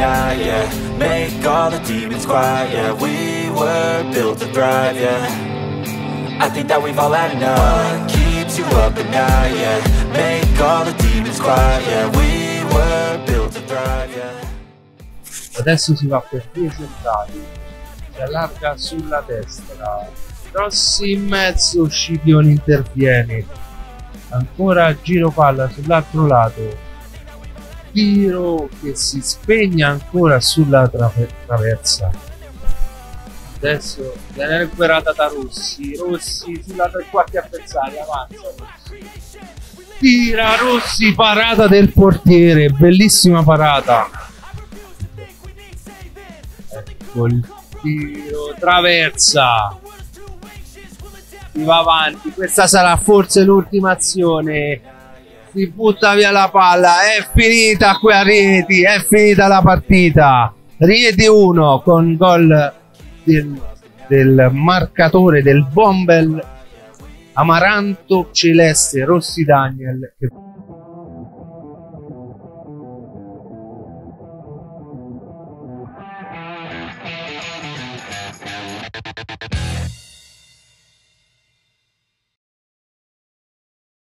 night, yeah. Make all the demons quiet, yeah. We were built to thrive, yeah. I think that we've all had enough. What keeps you up at night, yeah? Make all the demons quiet, yeah. We were built to thrive, yeah. Adesso si va per due centrali, si allarga sulla destra, Rossi in mezzo, Scipione interviene, ancora giro palla sull'altro lato, tiro che si spegne ancora sulla traver- traversa. Adesso viene recuperata da Rossi, Rossi sulla tre quarti avversaria, avanza Rossi. Tira Rossi, parata del portiere, bellissima parata. Ecco il tiro, traversa. Si va avanti, questa sarà forse l'ultima azione. Si butta via la palla, è finita qui a Rieti, è finita la partita. Rieti 1 con gol del, del marcatore del Bombel Amaranto Celeste Rossi Daniel